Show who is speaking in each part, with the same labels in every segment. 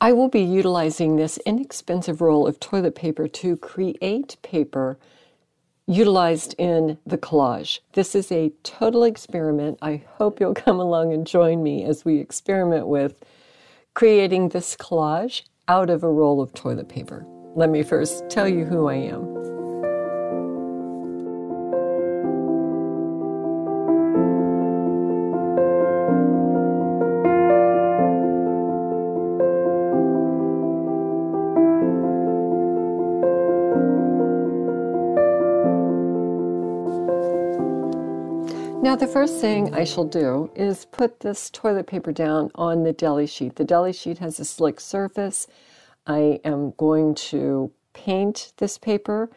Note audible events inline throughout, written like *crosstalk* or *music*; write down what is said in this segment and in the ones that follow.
Speaker 1: I will be utilizing this inexpensive roll of toilet paper to create paper utilized in the collage. This is a total experiment. I hope you'll come along and join me as we experiment with creating this collage out of a roll of toilet paper. Let me first tell you who I am. Now, the first thing I shall do is put this toilet paper down on the deli sheet. The deli sheet has a slick surface. I am going to paint this paper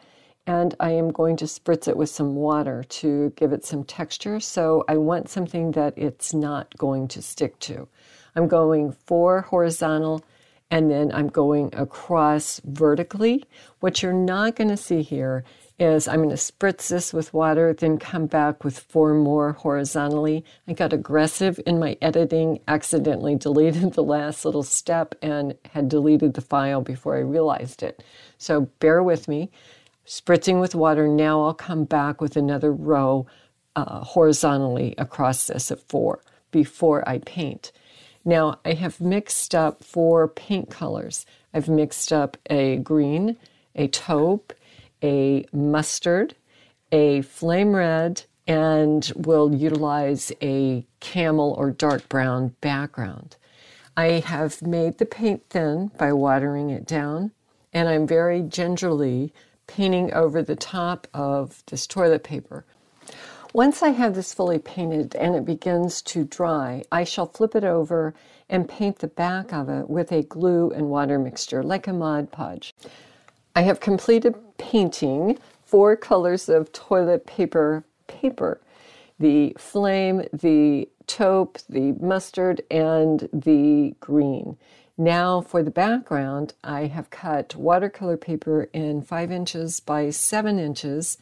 Speaker 1: and I am going to spritz it with some water to give it some texture. So I want something that it's not going to stick to. I'm going four horizontal and then I'm going across vertically. What you're not going to see here is I'm going to spritz this with water, then come back with four more horizontally. I got aggressive in my editing, accidentally deleted the last little step and had deleted the file before I realized it. So bear with me. Spritzing with water, now I'll come back with another row uh, horizontally across this at four before I paint. Now I have mixed up four paint colors. I've mixed up a green, a taupe, a mustard, a flame red, and will utilize a camel or dark brown background. I have made the paint thin by watering it down, and I'm very gingerly painting over the top of this toilet paper. Once I have this fully painted and it begins to dry, I shall flip it over and paint the back of it with a glue and water mixture like a Mod Podge. I have completed painting four colors of toilet paper paper the flame, the taupe, the mustard, and the green. Now, for the background, I have cut watercolor paper in five inches by seven inches,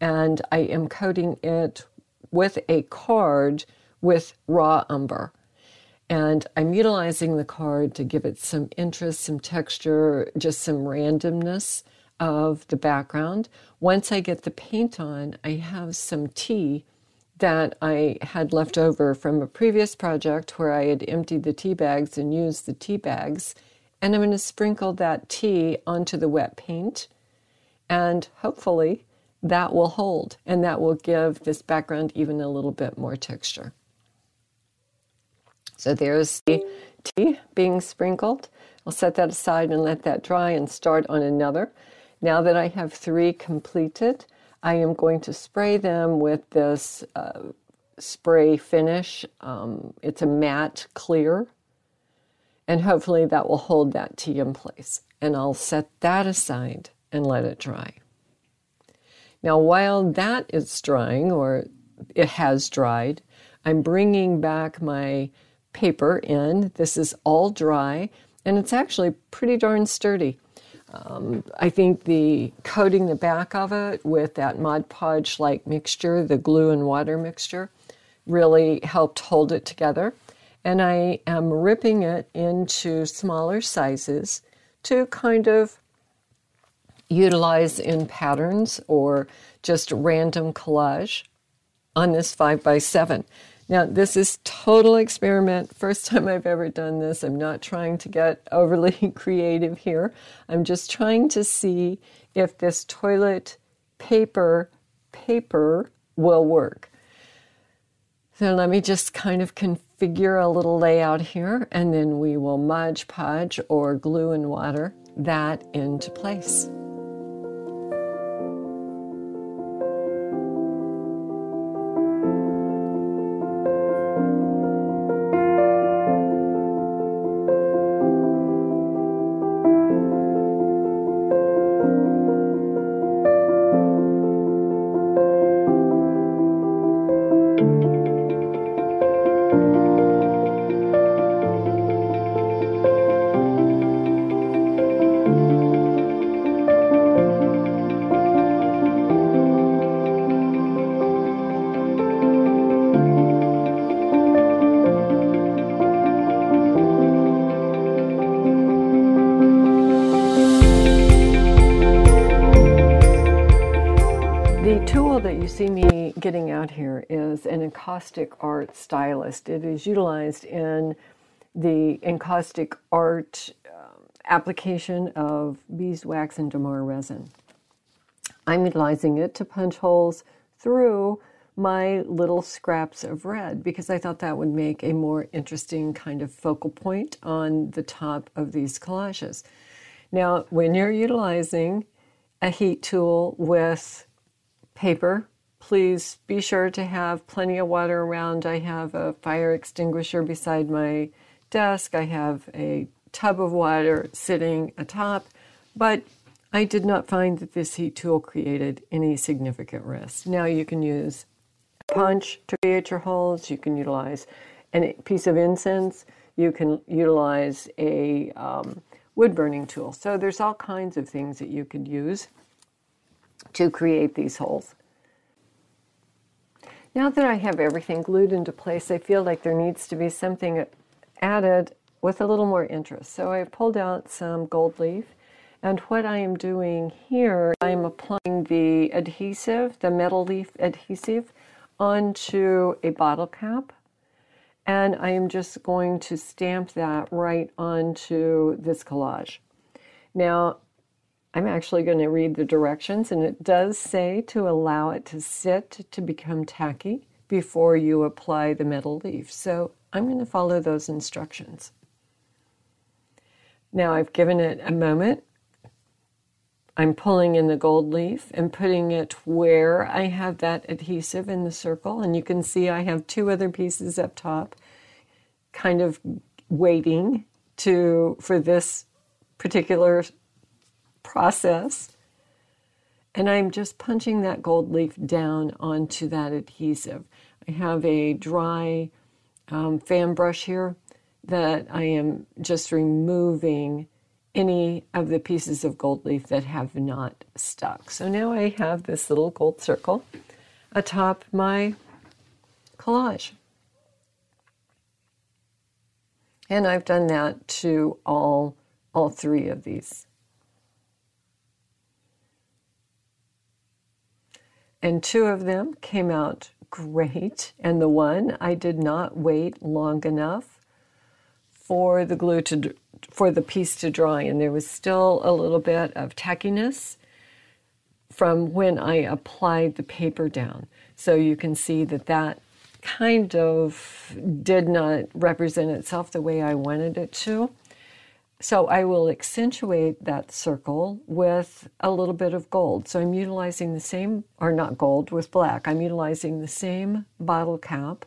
Speaker 1: and I am coating it with a card with raw umber. And I'm utilizing the card to give it some interest, some texture, just some randomness of the background. Once I get the paint on, I have some tea that I had left over from a previous project where I had emptied the tea bags and used the tea bags. And I'm going to sprinkle that tea onto the wet paint. And hopefully that will hold and that will give this background even a little bit more texture. So there's the tea being sprinkled. I'll set that aside and let that dry and start on another. Now that I have three completed, I am going to spray them with this uh, spray finish. Um, it's a matte clear, and hopefully that will hold that tea in place. And I'll set that aside and let it dry. Now, while that is drying, or it has dried, I'm bringing back my paper in. This is all dry and it's actually pretty darn sturdy. Um, I think the coating the back of it with that Mod Podge like mixture, the glue and water mixture, really helped hold it together. And I am ripping it into smaller sizes to kind of utilize in patterns or just random collage on this 5 by 7 now, this is total experiment. First time I've ever done this. I'm not trying to get overly *laughs* creative here. I'm just trying to see if this toilet paper paper will work. So let me just kind of configure a little layout here and then we will Mod Podge or glue and water that into place. Encaustic art stylus. It is utilized in the encaustic art um, application of beeswax and damar resin. I'm utilizing it to punch holes through my little scraps of red because I thought that would make a more interesting kind of focal point on the top of these collages. Now, when you're utilizing a heat tool with paper, please be sure to have plenty of water around. I have a fire extinguisher beside my desk. I have a tub of water sitting atop, but I did not find that this heat tool created any significant risk. Now you can use a punch to create your holes. You can utilize a piece of incense. You can utilize a um, wood burning tool. So there's all kinds of things that you could use to create these holes. Now that I have everything glued into place, I feel like there needs to be something added with a little more interest. So I pulled out some gold leaf and what I am doing here, I am applying the adhesive, the metal leaf adhesive, onto a bottle cap. And I am just going to stamp that right onto this collage. Now, I'm actually going to read the directions, and it does say to allow it to sit to become tacky before you apply the metal leaf. So I'm going to follow those instructions. Now I've given it a moment. I'm pulling in the gold leaf and putting it where I have that adhesive in the circle. And you can see I have two other pieces up top, kind of waiting to for this particular process. And I'm just punching that gold leaf down onto that adhesive. I have a dry um, fan brush here that I am just removing any of the pieces of gold leaf that have not stuck. So now I have this little gold circle atop my collage. And I've done that to all, all three of these. And two of them came out great. And the one I did not wait long enough for the glue to for the piece to dry and there was still a little bit of tackiness from when I applied the paper down. So you can see that that kind of did not represent itself the way I wanted it to. So I will accentuate that circle with a little bit of gold. So I'm utilizing the same, or not gold, with black. I'm utilizing the same bottle cap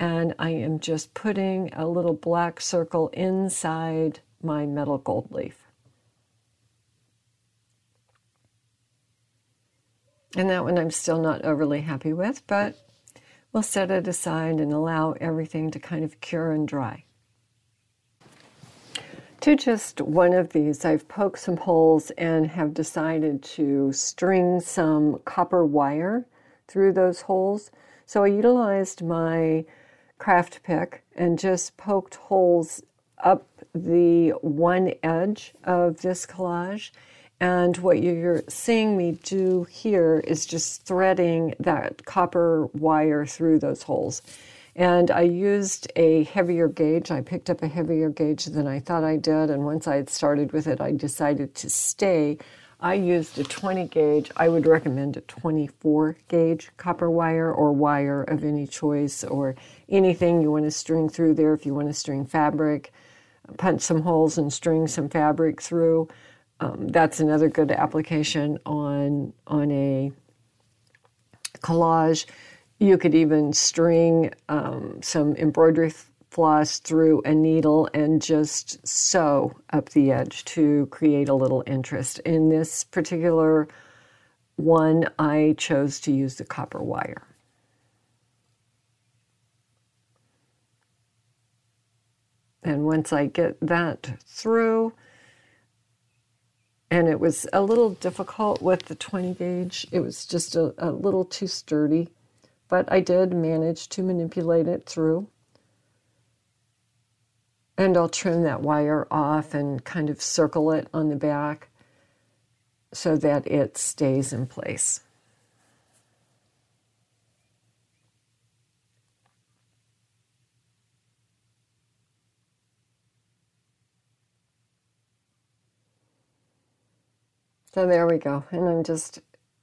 Speaker 1: and I am just putting a little black circle inside my metal gold leaf. And that one I'm still not overly happy with, but we'll set it aside and allow everything to kind of cure and dry. To just one of these, I've poked some holes and have decided to string some copper wire through those holes. So I utilized my craft pick and just poked holes up the one edge of this collage. And what you're seeing me do here is just threading that copper wire through those holes. And I used a heavier gauge. I picked up a heavier gauge than I thought I did. And once I had started with it, I decided to stay. I used a 20 gauge. I would recommend a 24 gauge copper wire or wire of any choice or anything you want to string through there. If you want to string fabric, punch some holes and string some fabric through. Um, that's another good application on on a collage. You could even string um, some embroidery floss through a needle and just sew up the edge to create a little interest. In this particular one, I chose to use the copper wire. And once I get that through, and it was a little difficult with the 20 gauge, it was just a, a little too sturdy but I did manage to manipulate it through. And I'll trim that wire off and kind of circle it on the back so that it stays in place. So there we go. And I'm just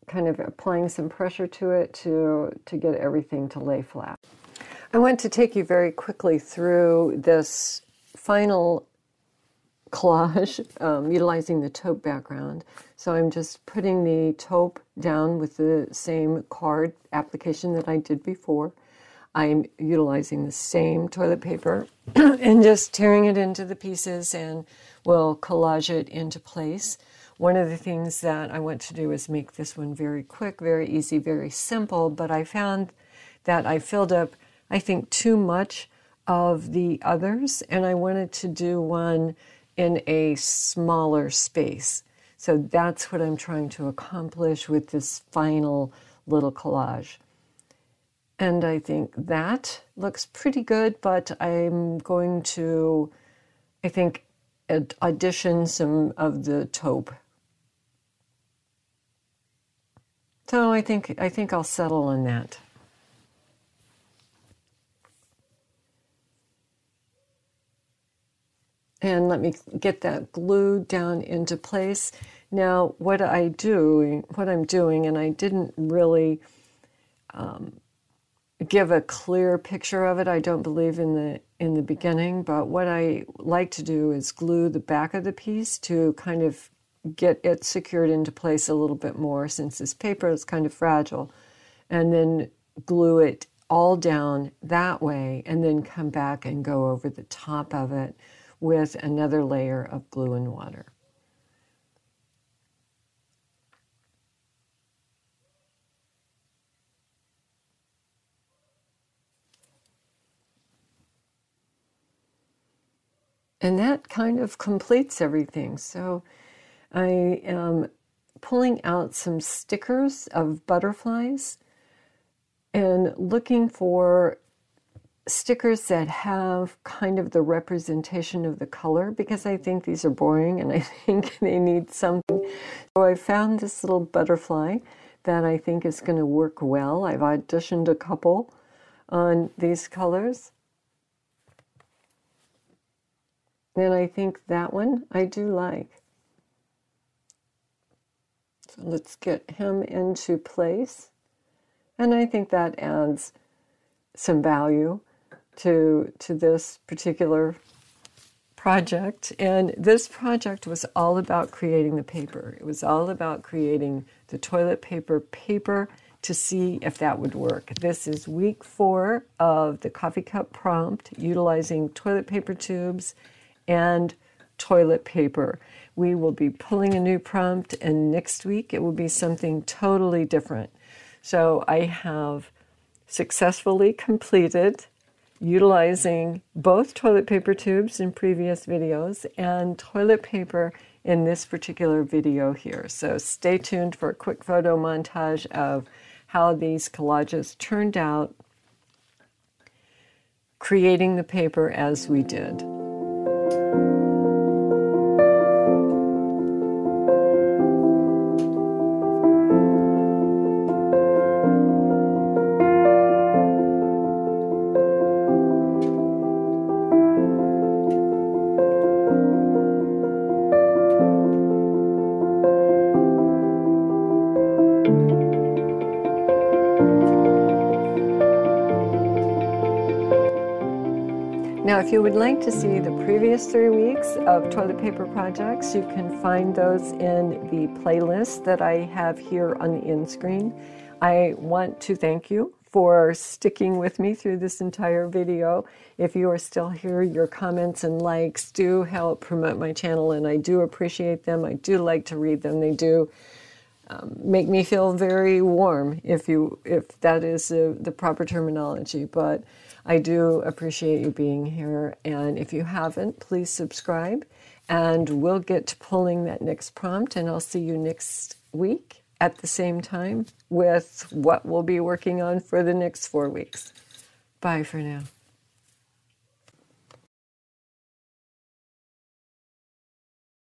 Speaker 1: kind of applying some pressure to it to, to get everything to lay flat. I want to take you very quickly through this final collage *laughs* um, utilizing the taupe background. So I'm just putting the taupe down with the same card application that I did before. I'm utilizing the same toilet paper *clears throat* and just tearing it into the pieces and will collage it into place. One of the things that I want to do is make this one very quick, very easy, very simple, but I found that I filled up, I think, too much of the others, and I wanted to do one in a smaller space. So that's what I'm trying to accomplish with this final little collage. And I think that looks pretty good, but I'm going to, I think, audition some of the taupe. So I think I think I'll settle on that. And let me get that glue down into place. Now, what I do, what I'm doing, and I didn't really um, give a clear picture of it. I don't believe in the in the beginning, but what I like to do is glue the back of the piece to kind of get it secured into place a little bit more since this paper is kind of fragile, and then glue it all down that way, and then come back and go over the top of it with another layer of glue and water. And that kind of completes everything. So I am pulling out some stickers of butterflies and looking for stickers that have kind of the representation of the color because I think these are boring and *laughs* I think they need something. So I found this little butterfly that I think is going to work well. I've auditioned a couple on these colors. And I think that one I do like. Let's get him into place. And I think that adds some value to, to this particular project. And this project was all about creating the paper. It was all about creating the toilet paper paper to see if that would work. This is week four of the coffee cup prompt utilizing toilet paper tubes and toilet paper. We will be pulling a new prompt, and next week it will be something totally different. So I have successfully completed utilizing both toilet paper tubes in previous videos and toilet paper in this particular video here. So stay tuned for a quick photo montage of how these collages turned out, creating the paper as we did. Now, if you would like to see the previous three weeks of toilet paper projects, you can find those in the playlist that I have here on the end screen. I want to thank you for sticking with me through this entire video. If you are still here, your comments and likes do help promote my channel, and I do appreciate them. I do like to read them. They do um, make me feel very warm, if you if that is uh, the proper terminology. But I do appreciate you being here. And if you haven't, please subscribe. And we'll get to pulling that next prompt. And I'll see you next week at the same time with what we'll be working on for the next four weeks. Bye for now.